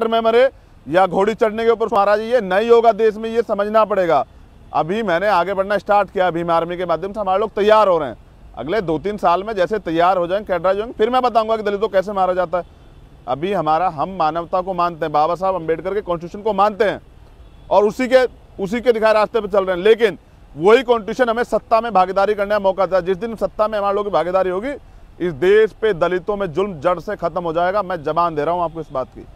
में मरे या घोड़ी चढ़ने के ऊपर महाराज, ये नहीं होगा देश में, ये समझना पड़ेगा। अभी मैंने आगे बढ़ना स्टार्ट किया भीम आर्मी के माध्यम से हमारे लोग तैयार हो रहे हैं। अगले दो तीन साल में जैसे तैयार हो जाएँगे, कैडरा जाएँगे, फिर मैं बताऊँगा कि दलितों कैसे मारा जाता है। अभी हमारा, हम मानवता को मानते हैं, बाबा साहब अंबेडकर के कॉन्स्टिट्यूशन को मानते हैं और उसी के उसी के दिखाए रास्ते पर चल रहे हैं। लेकिन वही कॉन्स्टिट्यूशन हमें सत्ता में भागीदारी करने का मौका था जिस दिन सत्ता में हमारे लोगों की भागीदारी होगी, इस देश पे दलितों में जुल्म जड़ से खत्म हो जाएगा। मैं जबान दे रहा हूँ आपको इस बात की।